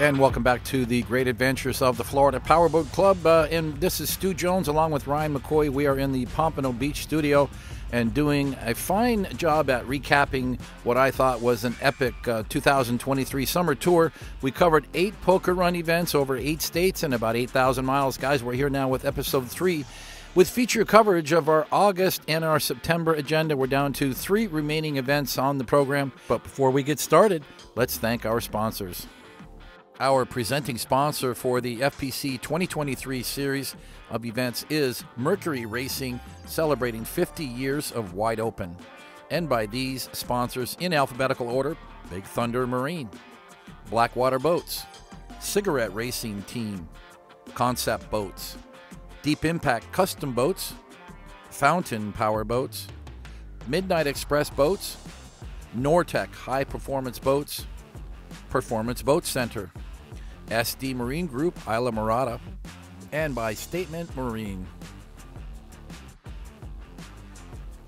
And welcome back to the great adventures of the Florida Powerboat Club. Uh, and this is Stu Jones along with Ryan McCoy. We are in the Pompano Beach studio and doing a fine job at recapping what I thought was an epic uh, 2023 summer tour. We covered eight poker run events over eight states and about 8,000 miles. Guys, we're here now with episode three with feature coverage of our August and our September agenda. We're down to three remaining events on the program. But before we get started, let's thank our sponsors. Our presenting sponsor for the FPC 2023 series of events is Mercury Racing, celebrating 50 years of wide open. And by these sponsors in alphabetical order Big Thunder Marine, Blackwater Boats, Cigarette Racing Team, Concept Boats, Deep Impact Custom Boats, Fountain Power Boats, Midnight Express Boats, Nortec High Performance Boats, Performance Boat Center, SD Marine Group, Islamorada, and by Statement Marine.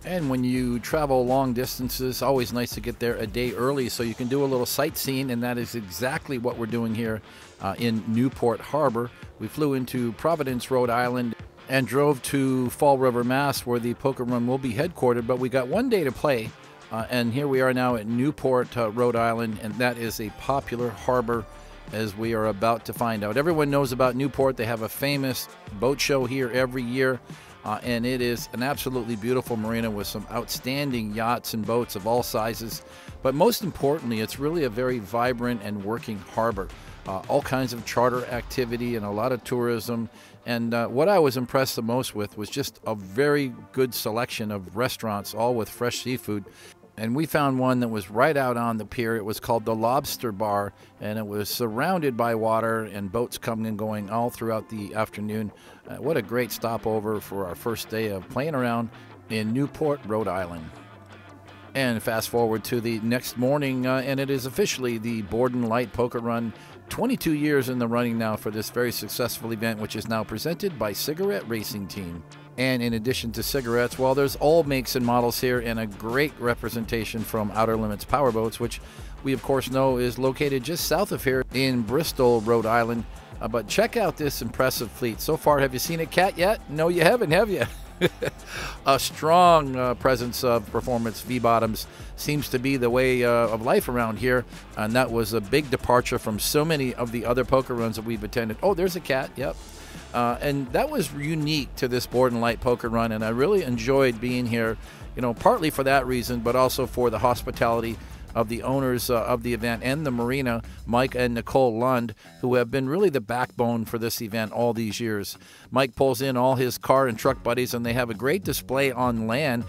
And when you travel long distances, always nice to get there a day early so you can do a little sightseeing, and that is exactly what we're doing here uh, in Newport Harbor. We flew into Providence, Rhode Island, and drove to Fall River, Mass, where the poker run will be headquartered. But we got one day to play, uh, and here we are now at Newport, uh, Rhode Island, and that is a popular harbor as we are about to find out. Everyone knows about Newport. They have a famous boat show here every year. Uh, and it is an absolutely beautiful marina with some outstanding yachts and boats of all sizes. But most importantly, it's really a very vibrant and working harbor. Uh, all kinds of charter activity and a lot of tourism. And uh, what I was impressed the most with was just a very good selection of restaurants, all with fresh seafood and we found one that was right out on the pier. It was called the Lobster Bar, and it was surrounded by water and boats coming and going all throughout the afternoon. Uh, what a great stopover for our first day of playing around in Newport, Rhode Island. And fast forward to the next morning, uh, and it is officially the Borden Light Poker Run. 22 years in the running now for this very successful event, which is now presented by Cigarette Racing Team. And in addition to cigarettes, well, there's all makes and models here and a great representation from Outer Limits Powerboats, which we, of course, know is located just south of here in Bristol, Rhode Island. Uh, but check out this impressive fleet. So far, have you seen a cat yet? No, you haven't, have you? a strong uh, presence of performance V bottoms seems to be the way uh, of life around here, and that was a big departure from so many of the other poker runs that we've attended. Oh, there's a cat. Yep. Uh, and that was unique to this Borden Light poker run, and I really enjoyed being here, you know, partly for that reason, but also for the hospitality of the owners uh, of the event and the marina, Mike and Nicole Lund, who have been really the backbone for this event all these years. Mike pulls in all his car and truck buddies, and they have a great display on land.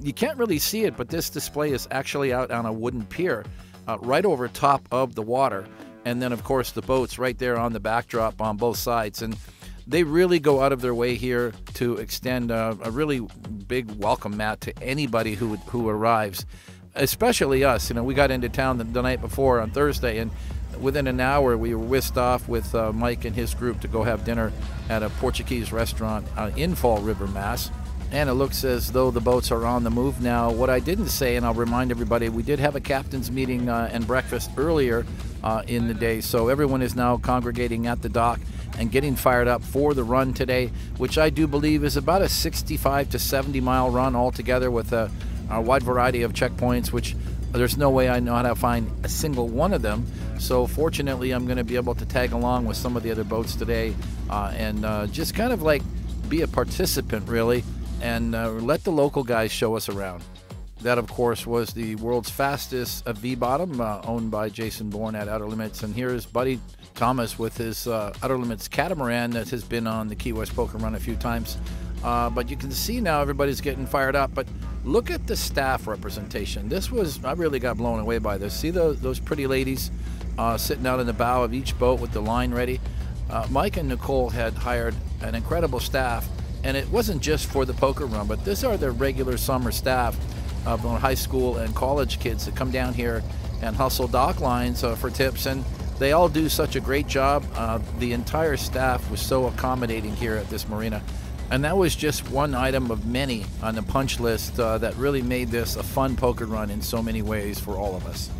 You can't really see it, but this display is actually out on a wooden pier uh, right over top of the water. And then, of course, the boats right there on the backdrop on both sides. And they really go out of their way here to extend a, a really big welcome mat to anybody who who arrives, especially us. You know, we got into town the, the night before on Thursday, and within an hour we were whisked off with uh, Mike and his group to go have dinner at a Portuguese restaurant uh, in Fall River, Mass. And it looks as though the boats are on the move now. What I didn't say, and I'll remind everybody, we did have a captain's meeting uh, and breakfast earlier uh, in the day, so everyone is now congregating at the dock and getting fired up for the run today, which I do believe is about a 65 to 70 mile run altogether with a, a wide variety of checkpoints, which there's no way I know how to find a single one of them. So fortunately, I'm going to be able to tag along with some of the other boats today uh, and uh, just kind of like be a participant, really, and uh, let the local guys show us around. That, of course, was the world's fastest V bottom, uh, owned by Jason Bourne at Outer Limits. And here's Buddy Thomas with his uh, Outer Limits catamaran that has been on the Key West Poker Run a few times. Uh, but you can see now everybody's getting fired up. But look at the staff representation. This was, I really got blown away by this. See those, those pretty ladies uh, sitting out in the bow of each boat with the line ready? Uh, Mike and Nicole had hired an incredible staff. And it wasn't just for the poker room, but these are their regular summer staff of high school and college kids that come down here and hustle dock lines uh, for tips. And they all do such a great job. Uh, the entire staff was so accommodating here at this marina. And that was just one item of many on the punch list uh, that really made this a fun poker run in so many ways for all of us.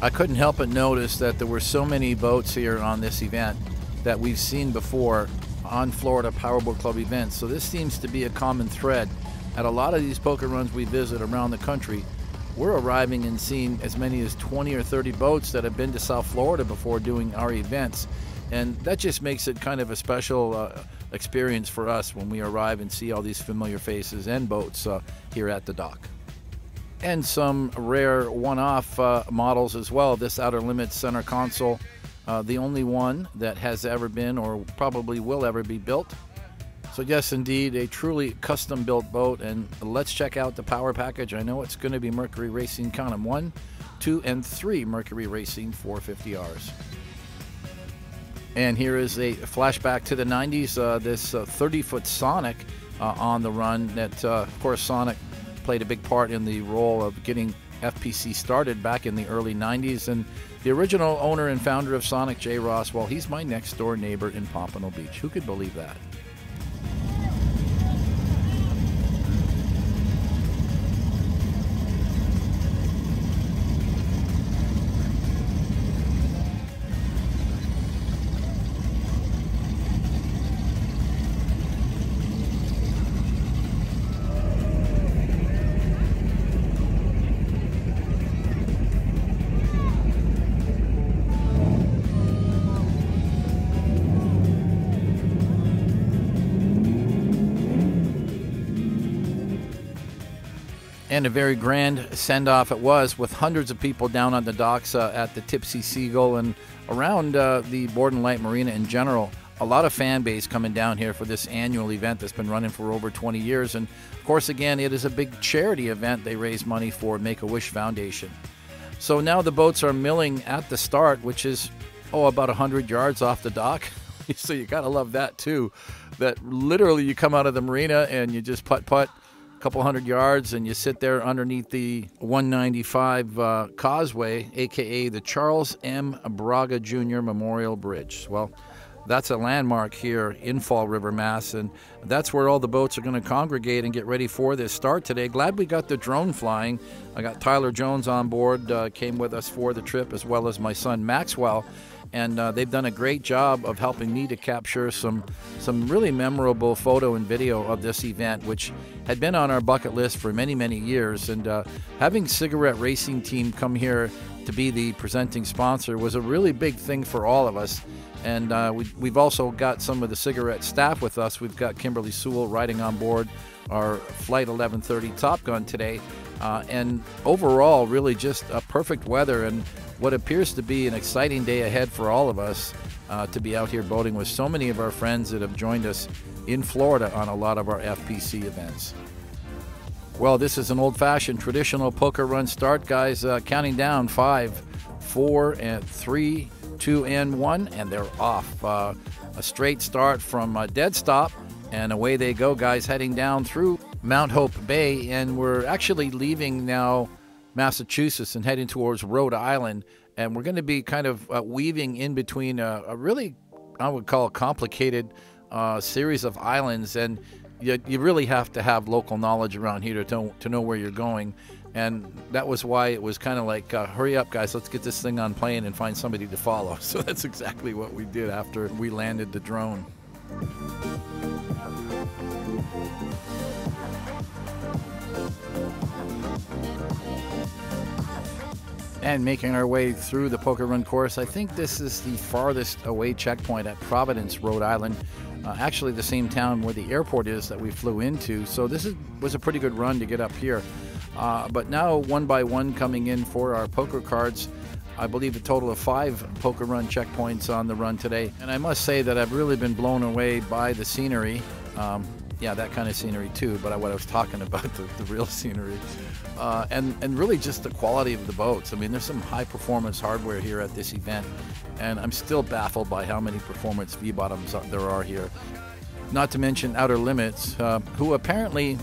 I couldn't help but notice that there were so many boats here on this event that we've seen before on Florida Powerboat Club events. So this seems to be a common thread at a lot of these poker runs we visit around the country. We're arriving and seeing as many as 20 or 30 boats that have been to South Florida before doing our events. And that just makes it kind of a special uh, experience for us when we arrive and see all these familiar faces and boats uh, here at the dock. And some rare one off uh, models as well. This Outer Limits center console, uh, the only one that has ever been or probably will ever be built. So, yes, indeed, a truly custom built boat. And let's check out the power package. I know it's going to be Mercury Racing, them one, two, and three Mercury Racing 450Rs. And here is a flashback to the 90s. Uh, this 30 uh, foot Sonic uh, on the run. That, uh, of course, Sonic played a big part in the role of getting FPC started back in the early 90s. And the original owner and founder of Sonic, Jay Ross, well, he's my next door neighbor in Pompano Beach. Who could believe that? And a very grand send off it was with hundreds of people down on the docks uh, at the Tipsy Seagull and around uh, the Borden Light Marina in general. A lot of fan base coming down here for this annual event that's been running for over 20 years. And of course, again, it is a big charity event. They raise money for Make a Wish Foundation. So now the boats are milling at the start, which is, oh, about 100 yards off the dock. so you got to love that too. That literally you come out of the marina and you just putt putt couple hundred yards, and you sit there underneath the 195 uh, causeway, aka the Charles M. Braga Jr. Memorial Bridge. Well, that's a landmark here in Fall River, Mass, and that's where all the boats are going to congregate and get ready for this start today. Glad we got the drone flying. I got Tyler Jones on board, uh, came with us for the trip, as well as my son Maxwell and uh, they've done a great job of helping me to capture some some really memorable photo and video of this event, which had been on our bucket list for many many years. And uh, having Cigarette Racing Team come here to be the presenting sponsor was a really big thing for all of us. And uh, we, have also got some of the cigarette staff with us. We've got Kimberly Sewell riding on board our Flight 1130 Top Gun today. Uh, and overall, really just a perfect weather and what appears to be an exciting day ahead for all of us uh, to be out here boating with so many of our friends that have joined us in Florida on a lot of our FPC events. Well, this is an old fashioned traditional poker run start, guys. Uh, counting down five, four, and three, two, and one, and they're off. Uh, a straight start from a dead stop, and away they go, guys, heading down through Mount Hope Bay. And we're actually leaving now Massachusetts and heading towards Rhode Island. And we're going to be kind of uh, weaving in between a, a, really, I would call a complicated uh, series of islands. And you, you really have to have local knowledge around here to, to know where you're going. And that was why it was kind of like, uh, hurry up, guys, let's get this thing on plane and find somebody to follow. So that's exactly what we did after we landed the drone. And making our way through the Poker Run course. I think this is the farthest away checkpoint at Providence, Rhode Island. Uh, actually, the same town where the airport is that we flew into. So this is, was a pretty good run to get up here. Uh, but now, one by one, coming in for our poker cards. I believe a total of five poker run checkpoints on the run today. And I must say that I've really been blown away by the scenery. Um, yeah, that kind of scenery too, but what I was talking about, the, the real scenery. Uh, and, and really just the quality of the boats. I mean, there's some high performance hardware here at this event, and I'm still baffled by how many performance V bottoms there are here. Not to mention Outer Limits, uh, who apparently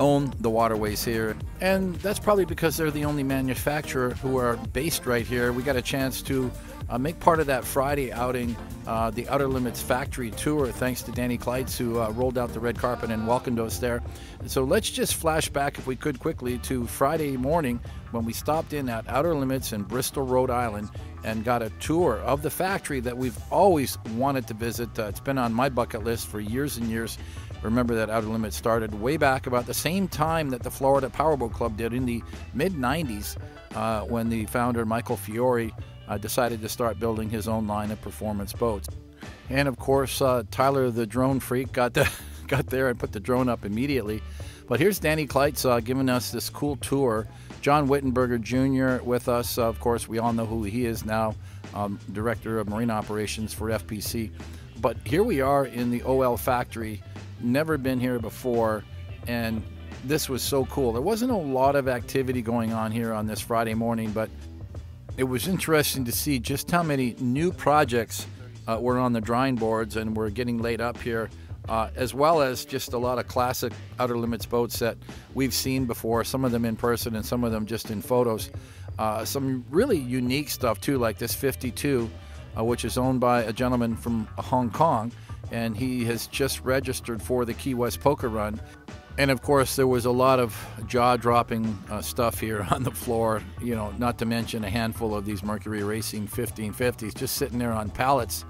own the waterways here. And that's probably because they're the only manufacturer who are based right here. We got a chance to uh, make part of that Friday outing, uh, the Outer Limits Factory Tour, thanks to Danny Kleitz, who uh, rolled out the red carpet and welcomed us there. So let's just flash back, if we could quickly, to Friday morning when we stopped in at Outer Limits in Bristol, Rhode Island, and got a tour of the factory that we've always wanted to visit. Uh, it's been on my bucket list for years and years. Remember that Outer Limits started way back about the same time that the Florida Powerboat Club did in the mid 90s uh, when the founder, Michael Fiore, uh, decided to start building his own line of performance boats. And of course, uh, Tyler the drone freak got, the, got there and put the drone up immediately. But here's Danny Kleitz uh, giving us this cool tour. John Wittenberger Jr. with us. of course, we all know who he is now, um, Director of Marine Operations for FPC. But here we are in the OL factory, never been here before, and this was so cool. There wasn't a lot of activity going on here on this Friday morning, but it was interesting to see just how many new projects uh, were on the drawing boards and were getting laid up here, uh, as well as just a lot of classic Outer Limits boats that we've seen before, some of them in person and some of them just in photos. Uh, some really unique stuff too, like this 52, uh, which is owned by a gentleman from Hong Kong, and he has just registered for the Key West Poker Run. And of course, there was a lot of jaw dropping uh, stuff here on the floor, you know, not to mention a handful of these Mercury Racing 1550s just sitting there on pallets,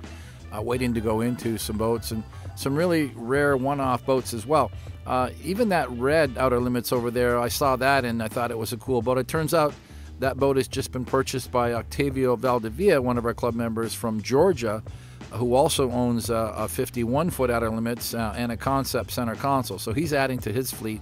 uh, waiting to go into some boats and some really rare one off boats as well. Uh, even that red Outer Limits over there, I saw that and I thought it was a cool boat. It turns out that boat has just been purchased by Octavio Valdivia, one of our club members from Georgia who also owns a, a 51 foot outer limits uh, and a concept center console. So he's adding to his fleet.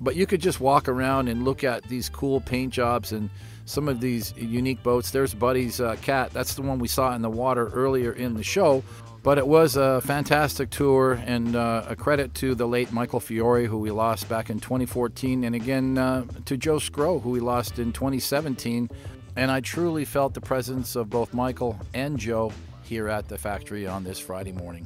But you could just walk around and look at these cool paint jobs and some of these unique boats. There's Buddy's uh, cat. That's the one we saw in the water earlier in the show. But it was a fantastic tour and uh, a credit to the late Michael Fiore, who we lost back in 2014, and again uh, to Joe Sgro, who we lost in 2017. And I truly felt the presence of both Michael and Joe here at the factory on this Friday morning.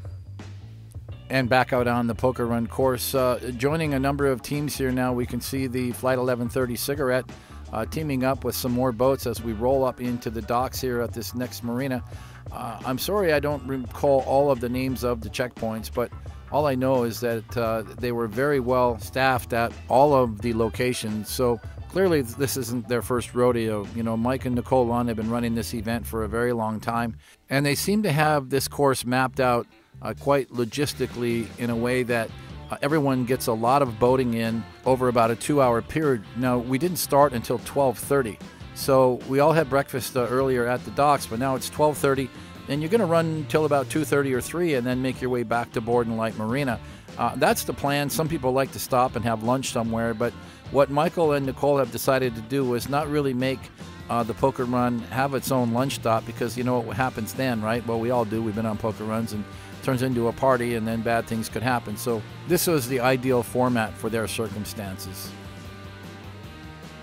And back out on the poker run course, uh, joining a number of teams here now, we can see the Flight 1130 Cigarette uh, teaming up with some more boats as we roll up into the docks here at this next marina. Uh, I'm sorry I don't recall all of the names of the checkpoints, but all I know is that uh, they were very well staffed at all of the locations. So clearly this isn't their first rodeo. You know, Mike and Nicole Lund have been running this event for a very long time, and they seem to have this course mapped out uh, quite logistically in a way that uh, everyone gets a lot of boating in over about a two-hour period. Now, we didn't start until 12:30, so we all had breakfast uh, earlier at the docks, but now it's 12:30, and you're going to run until about 2:30 or 3, and then make your way back to Borden Light Marina. Uh, that's the plan. Some people like to stop and have lunch somewhere, but what Michael and Nicole have decided to do was not really make uh, the poker run have its own lunch stop because you know what happens then, right? Well, we all do. We've been on poker runs and turns into a party and then bad things could happen. So this was the ideal format for their circumstances.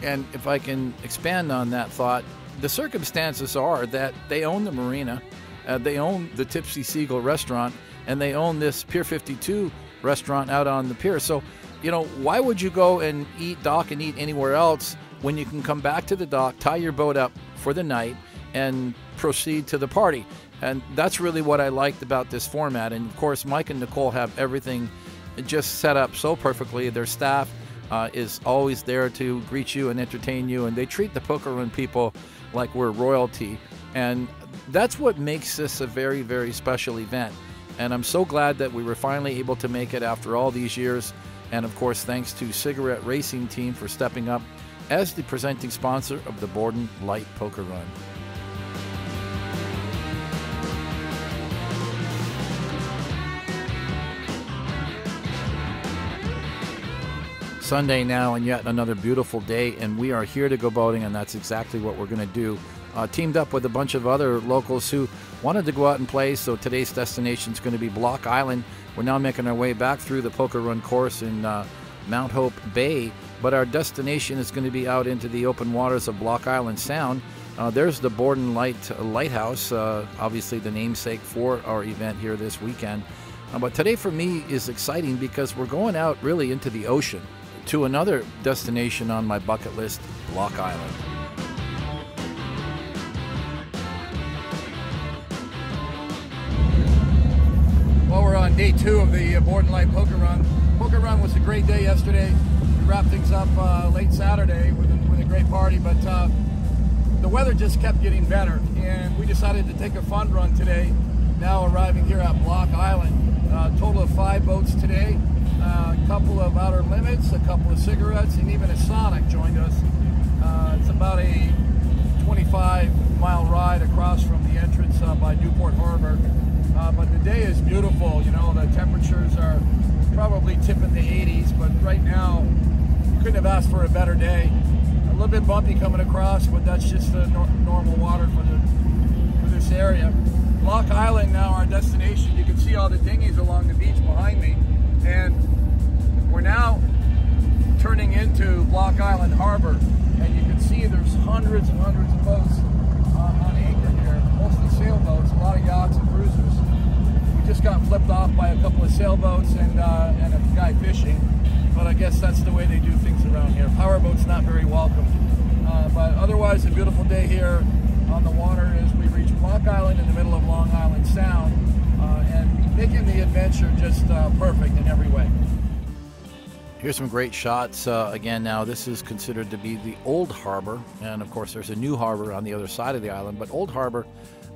And if I can expand on that thought, the circumstances are that they own the marina, uh, they own the Tipsy Seagull restaurant, and they own this Pier 52 restaurant out on the pier. So you know, why would you go and eat dock and eat anywhere else when you can come back to the dock, tie your boat up for the night, and proceed to the party? And that's really what I liked about this format. And of course, Mike and Nicole have everything just set up so perfectly. Their staff uh, is always there to greet you and entertain you, and they treat the poker run people like we're royalty. And that's what makes this a very, very special event. And I'm so glad that we were finally able to make it after all these years. And of course, thanks to Cigarette Racing Team for stepping up as the presenting sponsor of the Borden Light Poker Run. Sunday now, and yet another beautiful day, and we are here to go boating, and that's exactly what we're going to do. Uh, teamed up with a bunch of other locals who wanted to go out and play, so today's destination is going to be Block Island we're now making our way back through the Poker Run course in uh, Mount Hope Bay, but our destination is going to be out into the open waters of Block Island Sound. Uh, there's the Borden Light Lighthouse, uh, obviously the namesake for our event here this weekend. Uh, but today for me is exciting because we're going out really into the ocean to another destination on my bucket list, Block Island. On day two of the Borden Light Poker Run. Poker Run was a great day yesterday. We wrapped things up uh, late Saturday with a, with a great party, but uh, the weather just kept getting better, and we decided to take a fun run today. Now arriving here at Block Island. Uh, total of five boats today. Uh, a couple of Outer Limits, a couple of cigarettes, and even a Sonic joined us. Uh, it's about a 25 mile ride across from the entrance uh, by Newport Harbor. Uh, but the day is beautiful. You know, the temperatures are probably tipping the 80s, but right now, couldn't have asked for a better day. A little bit bumpy coming across, but that's just the nor normal water for, the, for this area. Block Island now our destination. You can see all the dinghies along the beach behind me. And we're now turning into Block Island Harbor. And you can see there's hundreds and hundreds of boats uh, on anchor here, mostly sailboats, a lot of yachts and cruisers. Just got flipped off by a couple of sailboats and, uh, and a guy fishing. But I guess that's the way they do things around here. Powerboat's not very welcome. Uh, but otherwise, a beautiful day here on the water as we reach Block Island in the middle of Long Island Sound uh, and making the adventure just uh, perfect in every way. Here's some great shots. Uh, again, now this is considered to be the Old Harbor, and of course, there's a new harbor on the other side of the island. But Old Harbor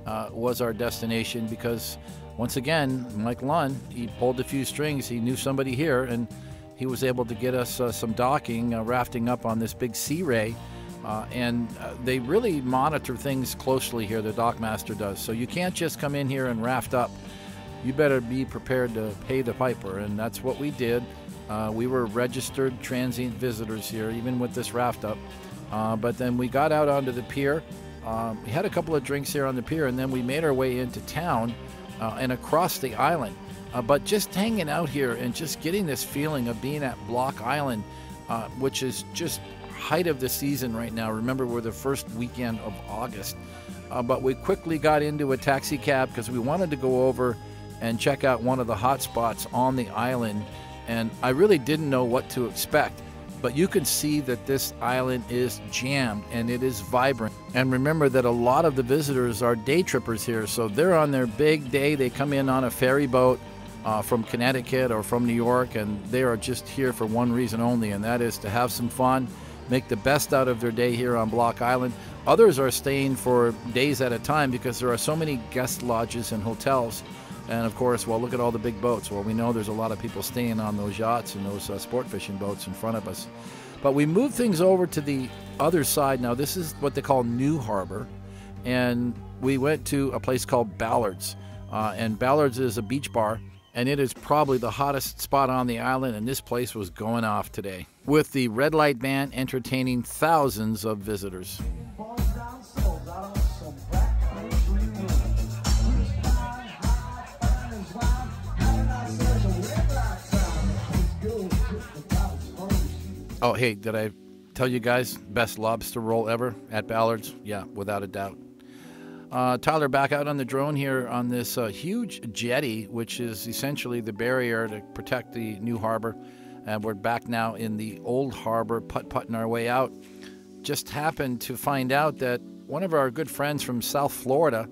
uh, was our destination because, once again, Mike Lund, he pulled a few strings. He knew somebody here, and he was able to get us uh, some docking, uh, rafting up on this big Sea Ray. Uh, and uh, they really monitor things closely here, the dockmaster does. So you can't just come in here and raft up. You better be prepared to pay the piper, and that's what we did. Uh, we were registered transient visitors here, even with this raft up. Uh, but then we got out onto the pier. Um, we had a couple of drinks here on the pier, and then we made our way into town uh, and across the island. Uh, but just hanging out here and just getting this feeling of being at Block Island, uh, which is just height of the season right now. Remember, we're the first weekend of August. Uh, but we quickly got into a taxi cab because we wanted to go over and check out one of the hot spots on the island and I really didn't know what to expect. But you can see that this island is jammed and it is vibrant. And remember that a lot of the visitors are day trippers here, so they're on their big day. They come in on a ferry boat uh, from Connecticut or from New York, and they are just here for one reason only, and that is to have some fun, make the best out of their day here on Block Island. Others are staying for days at a time because there are so many guest lodges and hotels and of course, well, look at all the big boats. Well, we know there's a lot of people staying on those yachts and those uh, sport fishing boats in front of us. But we moved things over to the other side now. This is what they call New Harbor. And we went to a place called Ballards. Uh, and Ballards is a beach bar, and it is probably the hottest spot on the island. And this place was going off today with the red light band entertaining thousands of visitors. Oh, hey, did I tell you guys best lobster roll ever at Ballard's? Yeah, without a doubt. Uh, Tyler, back out on the drone here on this uh, huge jetty, which is essentially the barrier to protect the new harbor. And we're back now in the old harbor, putt putting our way out. Just happened to find out that one of our good friends from South Florida,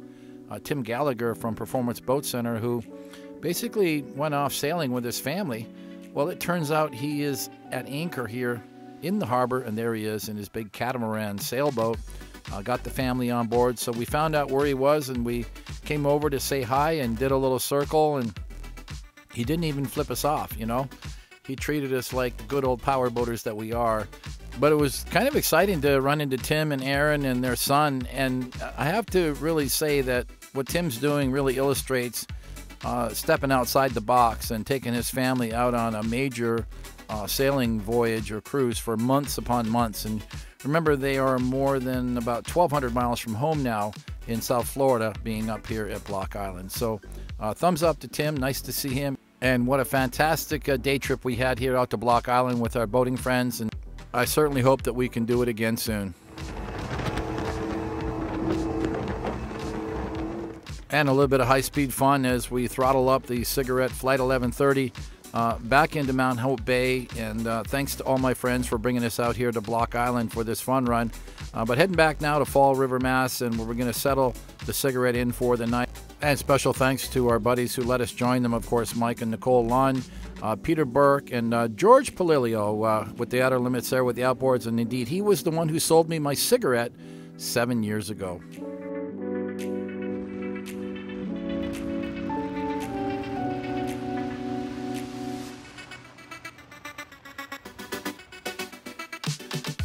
uh, Tim Gallagher from Performance Boat Center, who basically went off sailing with his family well, it turns out he is at anchor here in the harbor, and there he is in his big catamaran sailboat. Uh, got the family on board, so we found out where he was, and we came over to say hi and did a little circle, and he didn't even flip us off, you know. He treated us like the good old power boaters that we are. But it was kind of exciting to run into Tim and Aaron and their son, and I have to really say that what Tim's doing really illustrates uh, stepping outside the box and taking his family out on a major uh, sailing voyage or cruise for months upon months. And remember, they are more than about 1,200 miles from home now in South Florida, being up here at Block Island. So, uh, thumbs up to Tim. Nice to see him. And what a fantastic uh, day trip we had here out to Block Island with our boating friends. And I certainly hope that we can do it again soon. And a little bit of high speed fun as we throttle up the cigarette flight 1130 uh, back into Mount Hope Bay. And uh, thanks to all my friends for bringing us out here to Block Island for this fun run. Uh, but heading back now to Fall River, Mass, and we're going to settle the cigarette in for the night. And special thanks to our buddies who let us join them, of course, Mike and Nicole Lund, uh, Peter Burke, and uh, George Palilio uh, with the outer limits there with the outboards. And indeed, he was the one who sold me my cigarette seven years ago.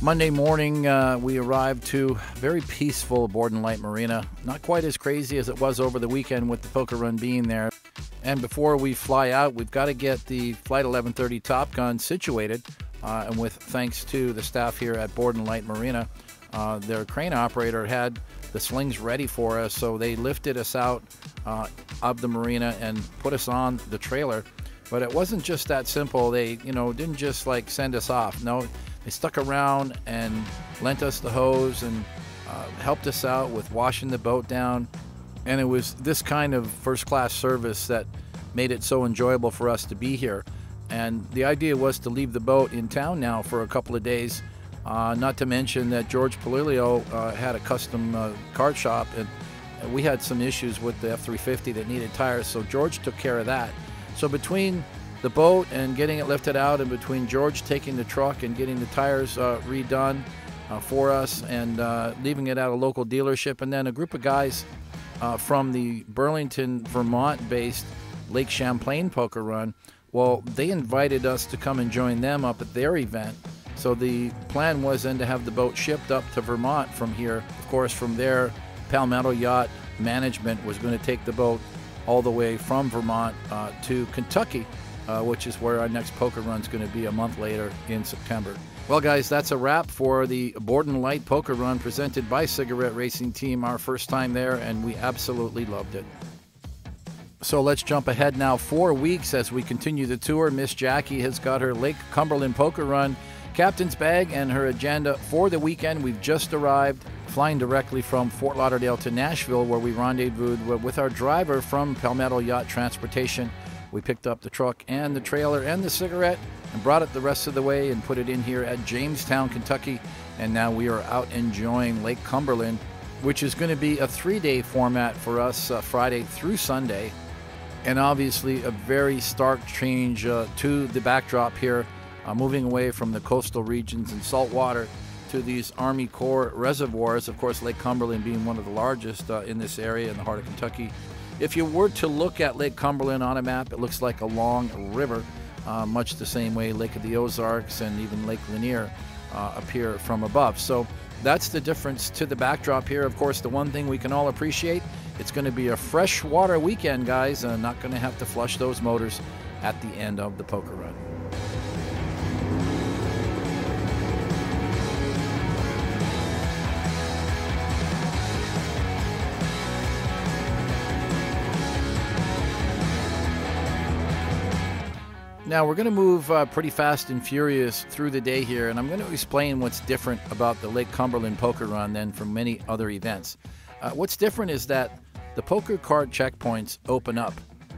Monday morning, uh, we arrived to very peaceful Borden Light Marina. Not quite as crazy as it was over the weekend with the poker run being there. And before we fly out, we've got to get the Flight 1130 Top Gun situated. Uh, and with thanks to the staff here at Borden Light Marina, uh, their crane operator had the slings ready for us. So they lifted us out uh, of the marina and put us on the trailer. But it wasn't just that simple. They, you know, didn't just like send us off. No, they stuck around and lent us the hose and uh, helped us out with washing the boat down. And it was this kind of first class service that made it so enjoyable for us to be here. And the idea was to leave the boat in town now for a couple of days. Uh, not to mention that George Palilio uh, had a custom uh, cart shop, and we had some issues with the F 350 that needed tires, so George took care of that. So between the boat and getting it lifted out, and between George taking the truck and getting the tires uh, redone uh, for us and uh, leaving it at a local dealership, and then a group of guys uh, from the Burlington, Vermont based Lake Champlain Poker Run. Well, they invited us to come and join them up at their event. So the plan was then to have the boat shipped up to Vermont from here. Of course, from there, Palmetto Yacht Management was going to take the boat all the way from Vermont uh, to Kentucky uh, which is where our next poker run is going to be a month later in September. Well, guys, that's a wrap for the Borden Light Poker Run presented by Cigarette Racing Team. Our first time there, and we absolutely loved it. So let's jump ahead now four weeks as we continue the tour. Miss Jackie has got her Lake Cumberland Poker Run captain's bag and her agenda for the weekend. We've just arrived, flying directly from Fort Lauderdale to Nashville, where we rendezvoused with our driver from Palmetto Yacht Transportation. We picked up the truck and the trailer and the cigarette and brought it the rest of the way and put it in here at Jamestown, Kentucky. And now we are out enjoying Lake Cumberland, which is going to be a three day format for us uh, Friday through Sunday. And obviously, a very stark change uh, to the backdrop here, uh, moving away from the coastal regions and saltwater to these Army Corps reservoirs. Of course, Lake Cumberland being one of the largest uh, in this area in the heart of Kentucky. If you were to look at Lake Cumberland on a map, it looks like a long river, uh, much the same way Lake of the Ozarks and even Lake Lanier uh, appear from above. So that's the difference to the backdrop here. Of course, the one thing we can all appreciate, it's going to be a freshwater weekend, guys. Uh, not going to have to flush those motors at the end of the poker run. Now, we're going to move uh, pretty fast and furious through the day here, and I'm going to explain what's different about the Lake Cumberland Poker Run than from many other events. Uh, what's different is that the poker card checkpoints open up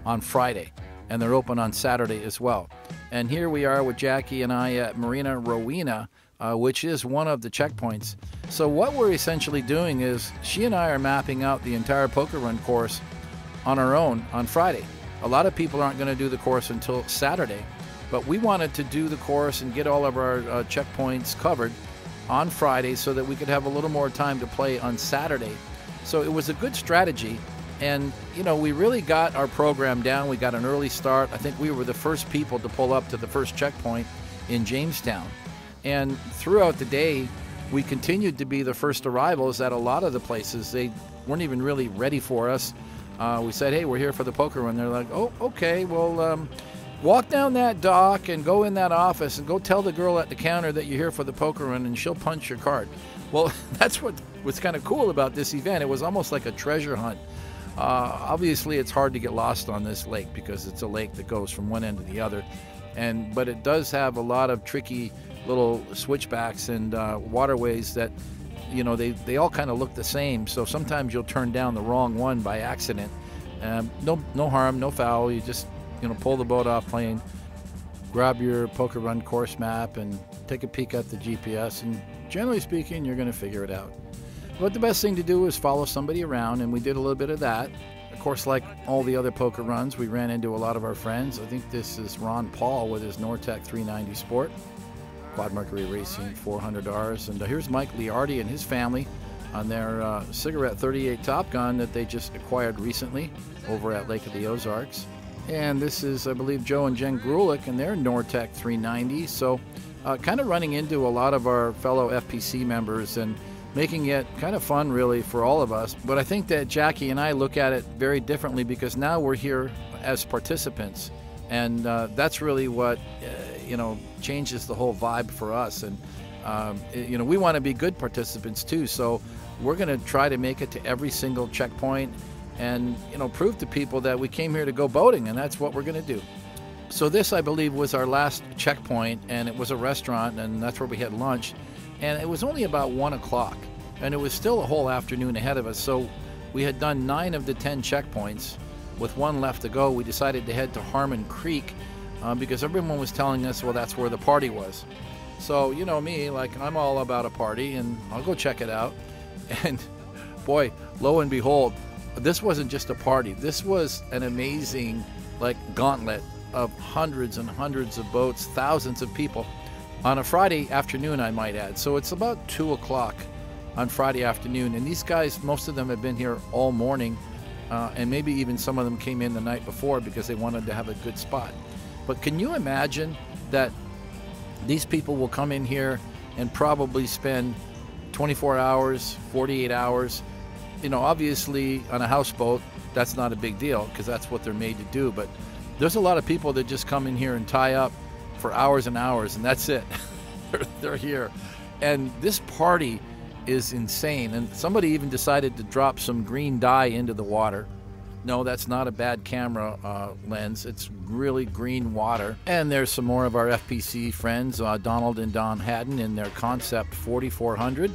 on Friday, and they're open on Saturday as well. And here we are with Jackie and I at Marina Rowena, uh, which is one of the checkpoints. So, what we're essentially doing is she and I are mapping out the entire poker run course on our own on Friday. A lot of people aren't going to do the course until Saturday, but we wanted to do the course and get all of our uh, checkpoints covered on Friday so that we could have a little more time to play on Saturday. So it was a good strategy. And, you know, we really got our program down. We got an early start. I think we were the first people to pull up to the first checkpoint in Jamestown. And throughout the day, we continued to be the first arrivals at a lot of the places. They weren't even really ready for us uh, we said, hey, we're here for the poker run. They're like, oh, okay, well, um, walk down that dock and go in that office and go tell the girl at the counter that you're here for the poker run and she'll punch your card. Well, that's what was kind of cool about this event. It was almost like a treasure hunt. Uh, obviously, it's hard to get lost on this lake because it's a lake that goes from one end to the other, and but it does have a lot of tricky little switchbacks and uh, waterways that you know, they, they all kind of look the same. So sometimes you'll turn down the wrong one by accident. Um, no, no harm, no foul. You just, you know, pull the boat off plane, grab your poker run course map, and take a peek at the GPS. And generally speaking, you're going to figure it out. But the best thing to do is follow somebody around, and we did a little bit of that. Of course, like all the other poker runs, we ran into a lot of our friends. I think this is Ron Paul with his Nortec 390 Sport, Quad Mercury Racing 400Rs. And uh, here's Mike Liardi and his family on their uh, cigarette 38 Top Gun that they just acquired recently over at Lake of the Ozarks. And this is, I believe, Joe and Jen Grulich and their Nortec 390. So, uh, kind of running into a lot of our fellow FPC members and making it kind of fun, really, for all of us. But I think that Jackie and I look at it very differently because now we're here as participants. And uh, that's really what, uh, you know, changes the whole vibe for us. And, um, you know, we want to be good participants too. So, we're going to try to make it to every single checkpoint and you know prove to people that we came here to go boating and that's what we're going to do so this i believe was our last checkpoint and it was a restaurant and that's where we had lunch and it was only about one o'clock and it was still a whole afternoon ahead of us so we had done nine of the ten checkpoints with one left to go we decided to head to harmon creek uh, because everyone was telling us well that's where the party was so you know me like i'm all about a party and i'll go check it out and boy lo and behold this wasn't just a party. This was an amazing, like, gauntlet of hundreds and hundreds of boats, thousands of people on a Friday afternoon, I might add. So it's about two o'clock on Friday afternoon, and these guys, most of them have been here all morning, uh, and maybe even some of them came in the night before because they wanted to have a good spot. But can you imagine that these people will come in here and probably spend 24 hours, 48 hours you know, obviously on a houseboat, that's not a big deal because that's what they're made to do. But there's a lot of people that just come in here and tie up for hours and hours, and that's it. they're, here. And this party is insane. And somebody even decided to drop some green dye into the water. No, that's not a bad camera uh, lens. It's really green water. And there's some more of our FPC friends, uh, Donald and Don Haddon, in their Concept 4400,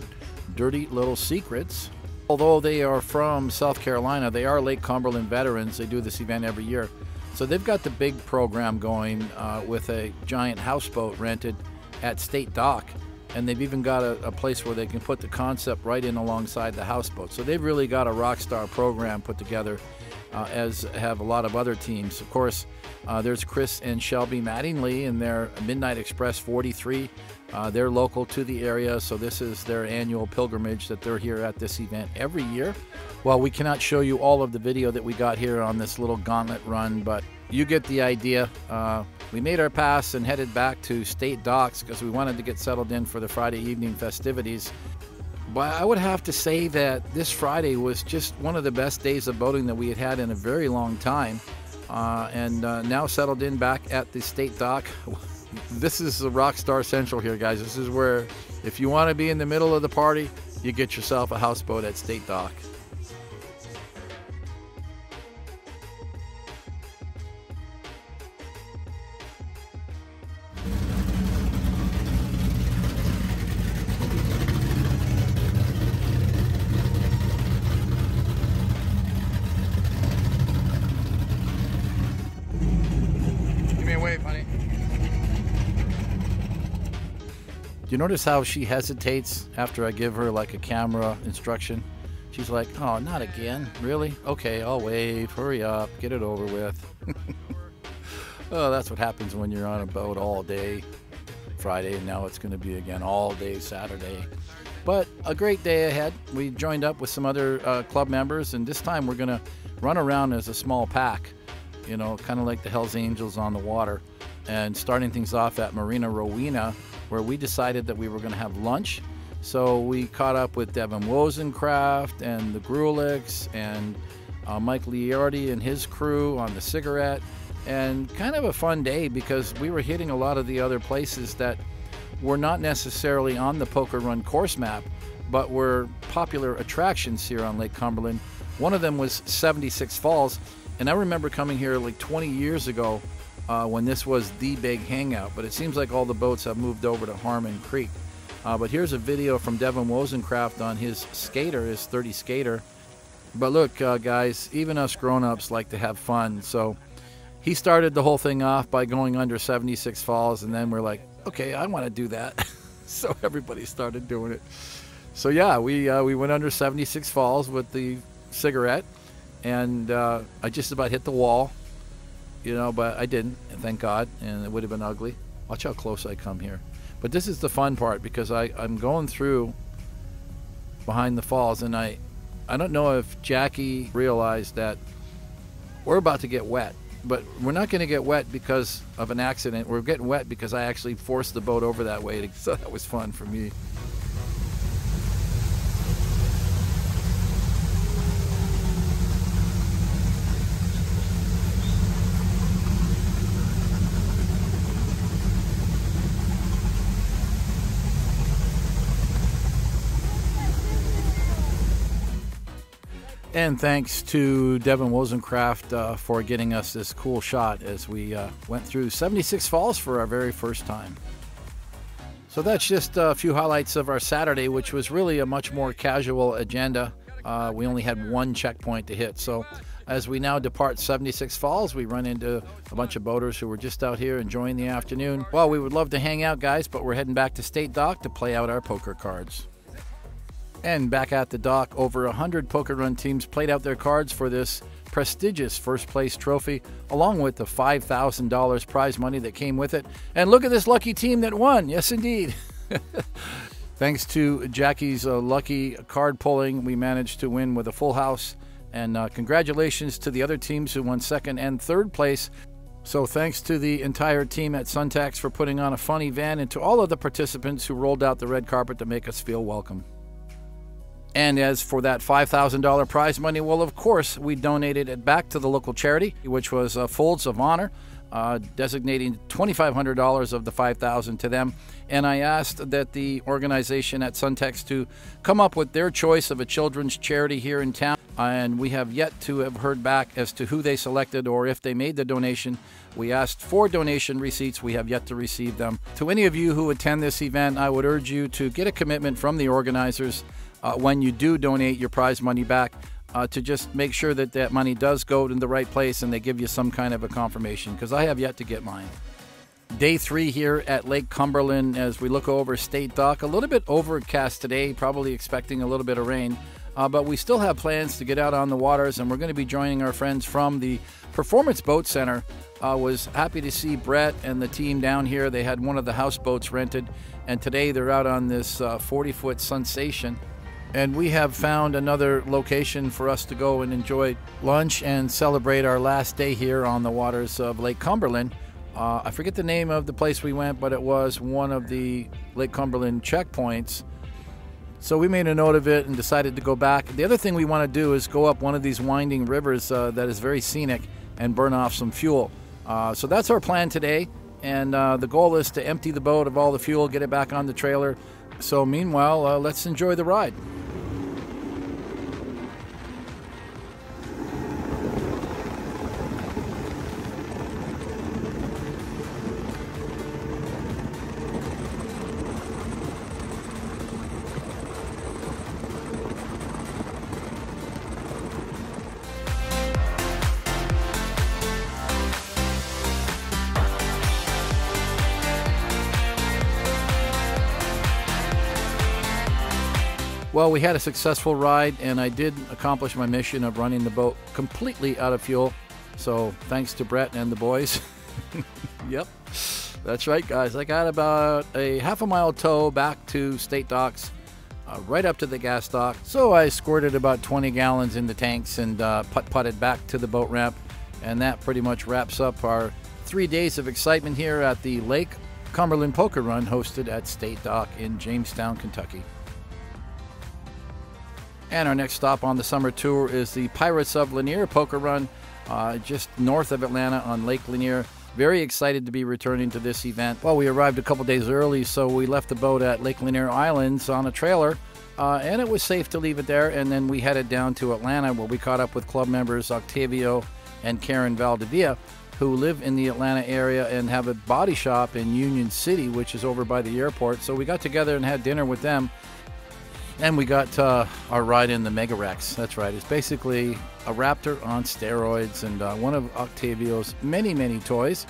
Dirty Little Secrets. Although they are from South Carolina, they are Lake Cumberland veterans. They do this event every year. So they've got the big program going uh, with a giant houseboat rented at State Dock. And they've even got a, a, place where they can put the concept right in alongside the houseboat. So they've really got a rock star program put together, uh, as have a lot of other teams. Of course, uh, there's Chris and Shelby Mattingly in their Midnight Express 43. Uh, they're local to the area, so this is their annual pilgrimage that they're here at this event every year. Well, we cannot show you all of the video that we got here on this little gauntlet run, but you get the idea. We made our pass and headed back to State Docks because we wanted to get settled in for the Friday evening festivities. But I would have to say that this Friday was just one of the best days of boating that we had had in a very long time. Uh, and uh, now settled in back at the State Dock. this is a rock star central here, guys. This is where, if you want to be in the middle of the party, you get yourself a houseboat at State Dock. You notice how she hesitates after I give her like a camera instruction? She's like, oh, not again. Really? Okay, I'll wave. Hurry up. Get it over with. oh, that's what happens when you're on a boat all day Friday, and now it's going to be again all day Saturday. But a great day ahead. We joined up with some other uh, club members, and this time we're going to run around as a small pack, you know, kind of like the Hells Angels on the water. And starting things off at Marina Rowena, where we decided that we were going to have lunch. So we caught up with Devin Wozencraft and the Grulichs and uh, Mike Liardi and his crew on the cigarette. And kind of a fun day because we were hitting a lot of the other places that were not necessarily on the Poker Run course map, but were popular attractions here on Lake Cumberland. One of them was 76 Falls. And I remember coming here like 20 years ago uh, when this was the big hangout. But it seems like all the boats have moved over to Harmon Creek. Uh, but here's a video from Devin Wozencraft on his skater, his 30 skater. But look, uh, guys, even us grown-ups like to have fun. So he started the whole thing off by going under 76 falls, and then we're like, okay, I want to do that. so everybody started doing it. So yeah, we uh, we went under 76 falls with the cigarette, and uh, I just about hit the wall, you know, but I didn't, thank God, and it would have been ugly. Watch how close I come here. But this is the fun part because I, I'm going through behind the falls, and I, I don't know if Jackie realized that we're about to get wet but we're not going to get wet because of an accident. We're getting wet because I actually forced the boat over that way. So that was fun for me. And thanks to Devin Wozencraft uh, for getting us this cool shot as we uh, went through 76 falls for our very first time. So that's just a few highlights of our Saturday, which was really a much more casual agenda. Uh, we only had one checkpoint to hit. So as we now depart 76 Falls, we run into a bunch of boaters who were just out here enjoying the afternoon. Well, we would love to hang out, guys, but we're heading back to State Dock to play out our poker cards. And back at the dock, over 100 Poker Run teams played out their cards for this prestigious first place trophy, along with the $5,000 prize money that came with it. And look at this lucky team that won. Yes, indeed. Thanks to Jackie's uh, lucky card pulling, we managed to win with a full house. And uh, congratulations to the other teams who won second and third place. So, thanks to the entire team at Suntex for putting on a fun event and to all of the participants who rolled out the red carpet to make us feel welcome. And as for that $5,000 prize money, well, of course, we donated it back to the local charity, which was uh, Folds of Honor, uh, designating $2,500 of the 5,000 to them. And I asked that the organization at Suntex to come up with their choice of a children's charity here in town. And we have yet to have heard back as to who they selected or if they made the donation. We asked for donation receipts. We have yet to receive them. To any of you who attend this event, I would urge you to get a commitment from the organizers uh, when you do donate your prize money back uh, to just make sure that that money does go to the right place and they give you some kind of a confirmation because I have yet to get mine. Day three here at Lake Cumberland as we look over State Dock. A little bit overcast today, probably expecting a little bit of rain. Uh, but we still have plans to get out on the waters, and we're going to be joining our friends from the Performance Boat Center. Uh, was happy to see Brett and the team down here. They had one of the houseboats rented, and today they're out on this 40 uh, foot Sensation and we have found another location for us to go and enjoy lunch and celebrate our last day here on the waters of Lake Cumberland. Uh, I forget the name of the place we went, but it was one of the Lake Cumberland checkpoints. So we made a note of it and decided to go back. The other thing we want to do is go up one of these winding rivers uh, that is very scenic and burn off some fuel. Uh, so that's our plan today. And uh, the goal is to empty the boat of all the fuel, get it back on the trailer. So meanwhile, uh, let's enjoy the ride. Well, we had a successful ride, and I did accomplish my mission of running the boat completely out of fuel. So, thanks to Brett and the boys. yep, that's right, guys. I got about a half a mile tow back to State Docks, uh, right up to the gas dock. So, I squirted about 20 gallons in the tanks and uh, putt putted back to the boat ramp. And that pretty much wraps up our three days of excitement here at the Lake Cumberland Poker Run hosted at State Dock in Jamestown, Kentucky. And our next stop on the summer tour is the Pirates of Lanier Poker Run, uh, just north of Atlanta on Lake Lanier. Very excited to be returning to this event. Well, we arrived a couple days early, so we left the boat at Lake Lanier Islands on a trailer, uh, and it was safe to leave it there. And then we headed down to Atlanta, where we caught up with club members Octavio and Karen Valdivia, who live in the Atlanta area and have a body shop in Union City, which is over by the airport. So we got together and had dinner with them and we got uh, our ride in the Mega Rex. That's right. It's basically a Raptor on steroids and uh, one of Octavio's many, many toys.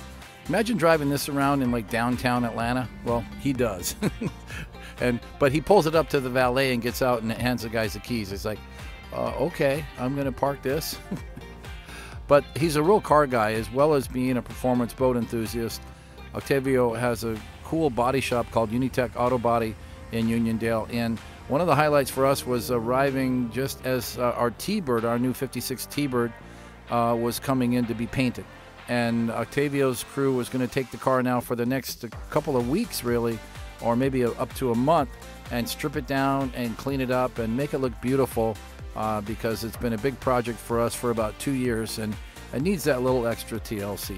Imagine driving this around in like downtown Atlanta. Well, he does. and but he pulls it up to the valet and gets out and hands the guys the keys. It's like, uh, okay, I'm going to park this. but he's a real car guy as well as being a performance boat enthusiast. Octavio has a cool body shop called Unitech Auto Body in Uniondale. And one of the highlights for us was arriving just as uh, our T-Bird, our new 56 T-Bird, uh, was coming in to be painted. And Octavio's crew was going to take the car now for the next couple of weeks, really, or maybe a, up to a month, and strip it down and clean it up and make it look beautiful uh, because it's been a big project for us for about two years and it needs that little extra TLC.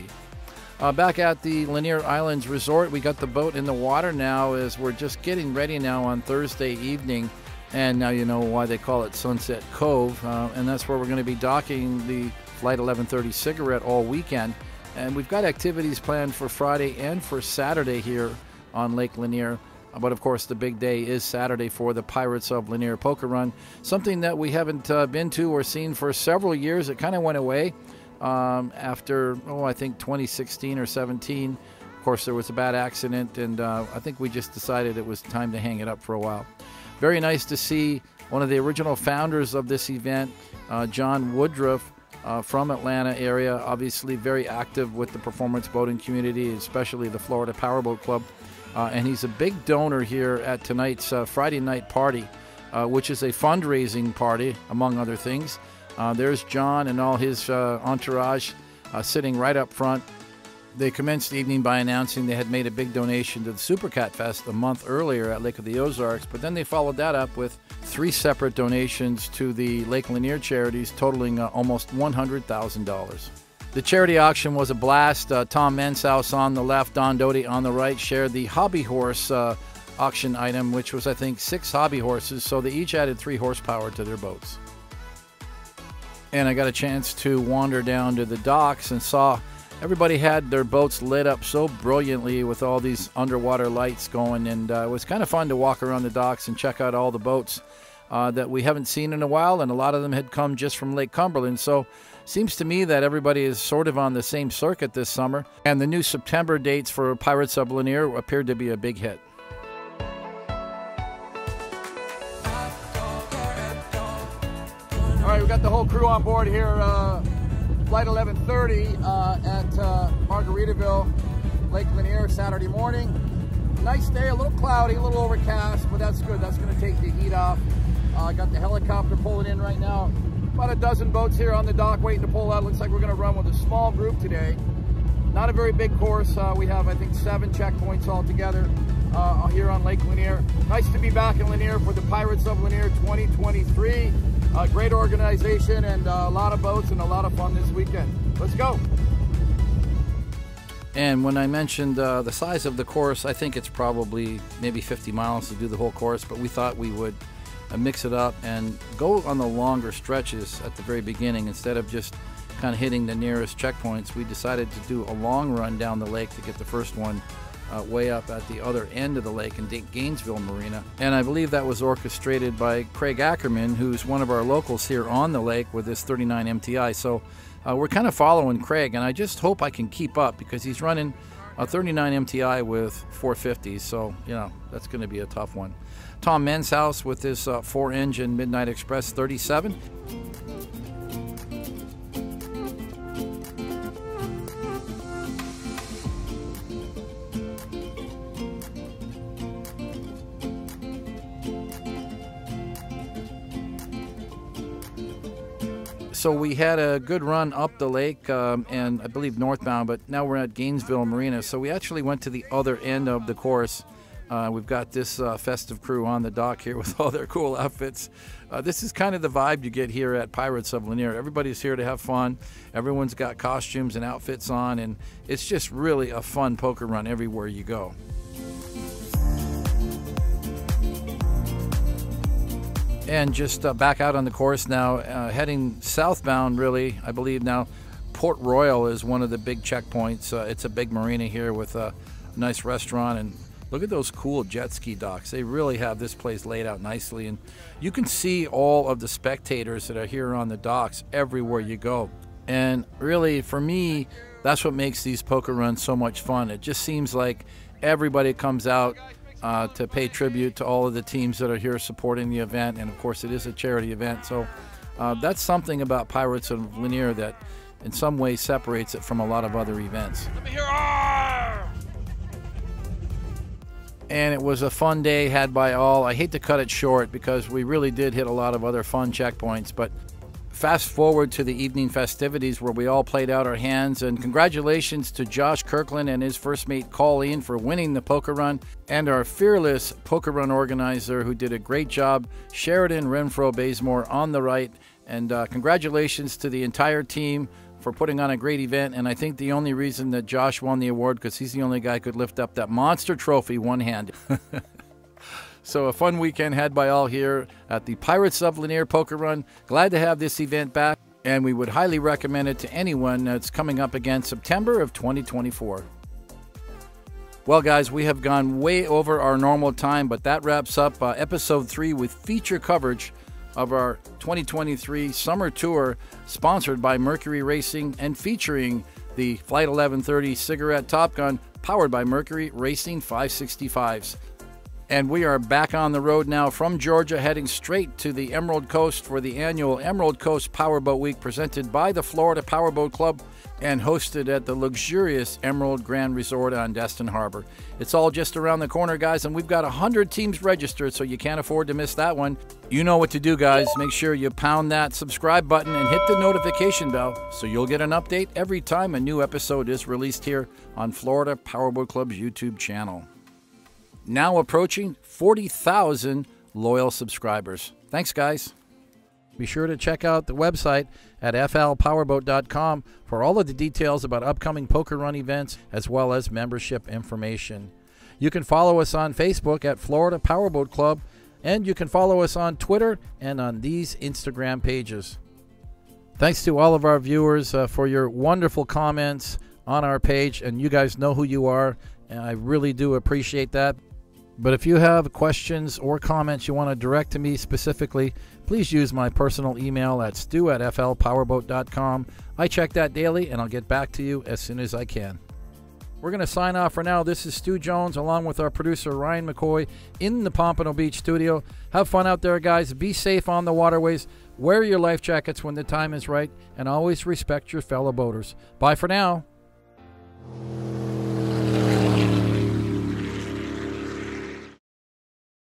Uh, back at the Lanier Islands Resort, we got the boat in the water now as we're just getting ready now on Thursday evening. And now you know why they call it Sunset Cove. Uh, and that's where we're going to be docking the Flight 1130 cigarette all weekend. And we've got activities planned for Friday and for Saturday here on Lake Lanier. But of course, the big day is Saturday for the Pirates of Lanier Poker Run, something that we haven't uh, been to or seen for several years. It kind of went away um, after, oh, I think 2016 or 17. Of course, there was a bad accident, and uh, I think we just decided it was time to hang it up for a while. Very nice to see one of the original founders of this event, uh, John Woodruff. Uh, from Atlanta area, obviously very active with the performance boating community, especially the Florida Powerboat Club. Uh, and he's a big donor here at tonight's uh, Friday night party, uh, which is a fundraising party, among other things. Uh, there's John and all his uh, entourage uh, sitting right up front. They commenced the evening by announcing they had made a big donation to the Super Cat Fest a month earlier at Lake of the Ozarks, but then they followed that up with three separate donations to the Lake Lanier charities, totaling uh, almost $100,000. The charity auction was a blast. Uh, Tom Manshouse on the left, Don Doty on the right shared the hobby horse uh, auction item, which was, I think, six hobby horses, so they each added three horsepower to their boats and I got a chance to wander down to the docks and saw everybody had their boats lit up so brilliantly with all these underwater lights going, and uh, it was kind of fun to walk around the docks and check out all the boats uh, that we haven't seen in a while, and a lot of them had come just from Lake Cumberland. So seems to me that everybody is sort of on the same circuit this summer, and the new September dates for Pirates of appeared to be a big hit. Got the whole crew on board here. Uh, flight 1130 uh, at uh, Margaritaville, Lake Lanier, Saturday morning. Nice day, a little cloudy, a little overcast, but that's good. That's going to take the heat off. Uh, got the helicopter pulling in right now. About a dozen boats here on the dock waiting to pull out. Looks like we're going to run with a small group today. Not a very big course. Uh, we have, I think, seven checkpoints altogether uh, here on Lake Lanier. Nice to be back in Lanier for the Pirates of Lanier 2023. A great organization and a lot of boats and a lot of fun this weekend. Let's go. And when I mentioned uh, the size of the course, I think it's probably maybe 50 miles to do the whole course, but we thought we would uh, mix it up and go on the longer stretches at the very beginning instead of just kind of hitting the nearest checkpoints. We decided to do a long run down the lake to get the first one uh, way up at the other end of the lake in Gainesville Marina. And I believe that was orchestrated by Craig Ackerman, who's one of our locals here on the lake with this 39 MTI. So uh, we're kind of following Craig, and I just hope I can keep up because he's running a 39 MTI with 450s. So, you know, that's going to be a tough one. Tom Manshouse with this uh, four engine Midnight Express 37. So we had a good run up the lake um, and I believe northbound, but now we're at Gainesville Marina. So we actually went to the other end of the course. Uh, we've got this uh, festive crew on the dock here with all their cool outfits. Uh, this is kind of the vibe you get here at Pirates of Lanier. Everybody's here to have fun. Everyone's got costumes and outfits on, and it's just really a fun poker run everywhere you go. And just uh, back out on the course now, uh, heading southbound. Really, I believe now. Port Royal is one of the big checkpoints. Uh, it's a big marina here with a nice restaurant and look at those cool jet ski docks. They really have this place laid out nicely, and you can see all of the spectators that are here on the docks everywhere you go. And really, for me, that's what makes these poker runs so much fun. It just seems like everybody comes out uh, to pay tribute to all of the teams that are here supporting the event. And of course, it is a charity event, so Uh, that's something about Pirates of Lanier that in some way separates it from a lot of other events. And it was a fun day had by all. I hate to cut it short because we really did hit a lot of other fun checkpoints, but fast forward to the evening festivities where we all played out our hands. And congratulations to Josh Kirkland and his first mate Colleen for winning the poker run, and our fearless poker run organizer who did a great job, Sheridan Renfro Bazemore on the right. And uh, congratulations to the entire team for putting on a great event. And I think the only reason that Josh won the award because he's the only guy who could lift up that monster trophy one handed. so a fun weekend had by all here at the Pirates of Lanier Poker Run. Glad to have this event back, and we would highly recommend it to anyone that's coming up again September of 2024. Well, guys, we have gone way over our normal time, but that wraps up uh, episode three with feature coverage of our 2023 summer tour sponsored by Mercury Racing and featuring the Flight 1130 Cigarette Top Gun powered by Mercury Racing 565s. And we are back on the road now from Georgia, heading straight to the Emerald Coast for the annual Emerald Coast Powerboat Week presented by the Florida Powerboat Club and hosted at the luxurious Emerald Grande Resort on Destin Harbor. It's all just around the corner, guys, and we've got 100 teams registered, so you can't afford to miss that one. You know what to do, guys. Make sure you pound that subscribe button and hit the notification bell so you'll get an update every time a new episode is released here on Florida Powerboat Club's YouTube channel. Now approaching 40,000 loyal subscribers. Thanks, guys. Be sure to check out the website at flpowerboat.com for all of the details about upcoming poker run events as well as membership information. You can follow us on Facebook at Florida Powerboat Club, and you can follow us on Twitter and on these Instagram pages. Thanks to all of our viewers uh, for your wonderful comments on our page, and you guys know who you are, and I really do appreciate that. But if you have questions or comments you want to direct to me specifically, please use my personal email at stu at flpowerboat.com. I check that daily and I'll get back to you as soon as I can. We're going to sign off for now. This is Stu Jones along with our producer Ryan McCoy in the Pompano Beach studio. Have fun out there, guys. Be safe on the waterways. Wear your life jackets when the time is right and always respect your fellow boaters. Bye for now.